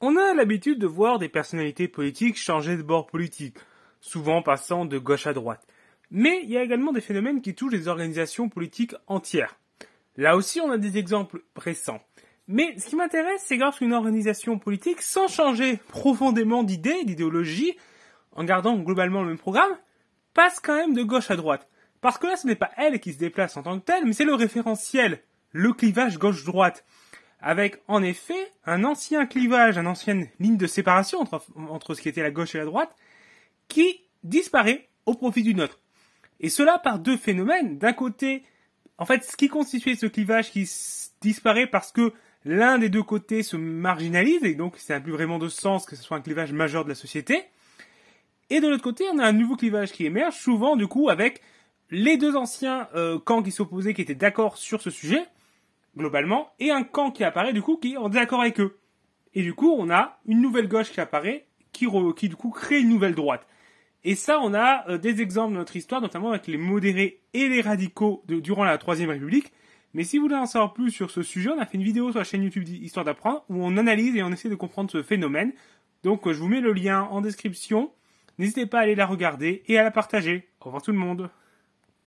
On a l'habitude de voir des personnalités politiques changer de bord politique, souvent passant de gauche à droite. Mais il y a également des phénomènes qui touchent les organisations politiques entières. Là aussi, on a des exemples récents. Mais ce qui m'intéresse, c'est lorsqu'une organisation politique, sans changer profondément d'idée, d'idéologie, en gardant globalement le même programme, passe quand même de gauche à droite. Parce que là, ce n'est pas elle qui se déplace en tant que telle, mais c'est le référentiel, le clivage gauche-droite avec en effet un ancien clivage, une ancienne ligne de séparation entre, entre ce qui était la gauche et la droite, qui disparaît au profit d'une autre. Et cela par deux phénomènes. D'un côté, en fait, ce qui constituait ce clivage qui disparaît parce que l'un des deux côtés se marginalise, et donc ça n'a plus vraiment de sens que ce soit un clivage majeur de la société. Et de l'autre côté, on a un nouveau clivage qui émerge, souvent du coup avec les deux anciens euh, camps qui s'opposaient, qui étaient d'accord sur ce sujet, globalement, et un camp qui apparaît du coup qui est en désaccord avec eux. Et du coup, on a une nouvelle gauche qui apparaît, qui, du coup crée une nouvelle droite. Et ça, on a euh, des exemples de notre histoire, notamment avec les modérés et les radicaux durant la Troisième République. Mais si vous voulez en savoir plus sur ce sujet, on a fait une vidéo sur la chaîne YouTube Histoire d'apprendre où on analyse et on essaie de comprendre ce phénomène. Donc euh, je vous mets le lien en description. N'hésitez pas à aller la regarder et à la partager. Au revoir tout le monde.